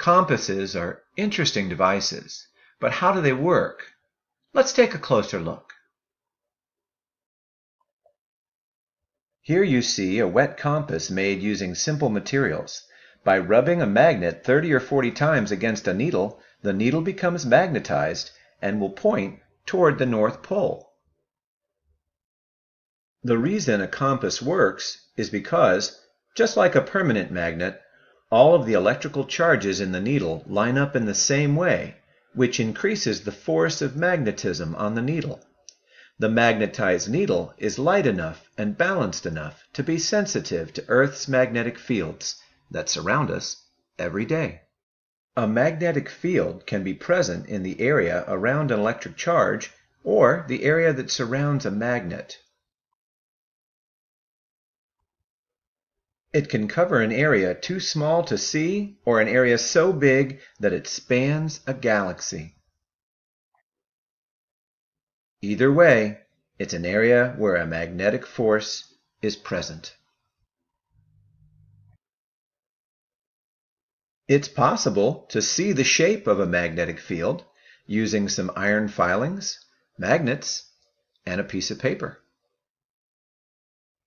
Compasses are interesting devices, but how do they work? Let's take a closer look. Here you see a wet compass made using simple materials. By rubbing a magnet 30 or 40 times against a needle, the needle becomes magnetized and will point toward the North Pole. The reason a compass works is because, just like a permanent magnet, all of the electrical charges in the needle line up in the same way, which increases the force of magnetism on the needle. The magnetized needle is light enough and balanced enough to be sensitive to Earth's magnetic fields that surround us every day. A magnetic field can be present in the area around an electric charge or the area that surrounds a magnet. It can cover an area too small to see or an area so big that it spans a galaxy. Either way, it's an area where a magnetic force is present. It's possible to see the shape of a magnetic field using some iron filings, magnets, and a piece of paper.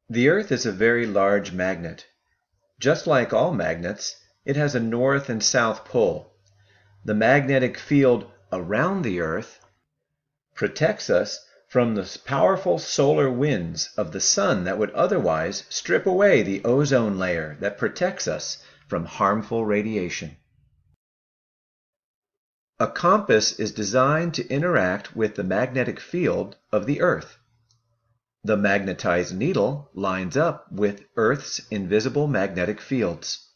The Earth is a very large magnet. Just like all magnets, it has a north and south pole. The magnetic field around the Earth protects us from the powerful solar winds of the sun that would otherwise strip away the ozone layer that protects us from harmful radiation. A compass is designed to interact with the magnetic field of the Earth. The magnetized needle lines up with Earth's invisible magnetic fields.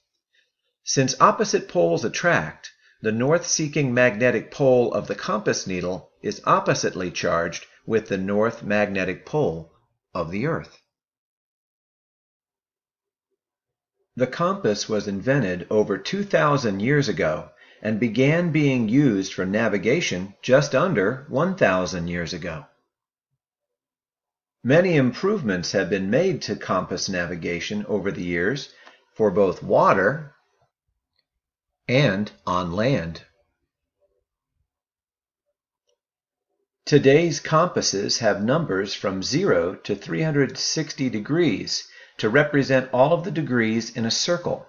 Since opposite poles attract, the north-seeking magnetic pole of the compass needle is oppositely charged with the north magnetic pole of the Earth. The compass was invented over 2,000 years ago and began being used for navigation just under 1,000 years ago. Many improvements have been made to compass navigation over the years for both water and on land. Today's compasses have numbers from 0 to 360 degrees to represent all of the degrees in a circle.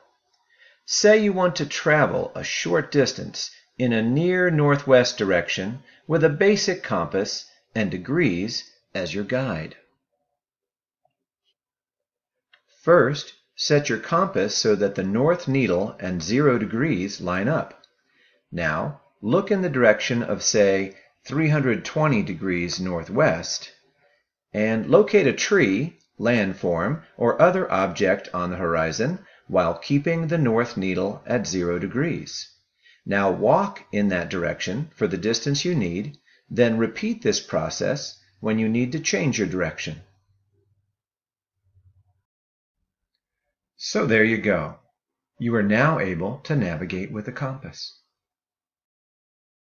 Say you want to travel a short distance in a near northwest direction with a basic compass and degrees as your guide. First, set your compass so that the north needle and zero degrees line up. Now, look in the direction of, say, 320 degrees northwest, and locate a tree, landform, or other object on the horizon while keeping the north needle at zero degrees. Now walk in that direction for the distance you need, then repeat this process when you need to change your direction. So there you go. You are now able to navigate with a compass.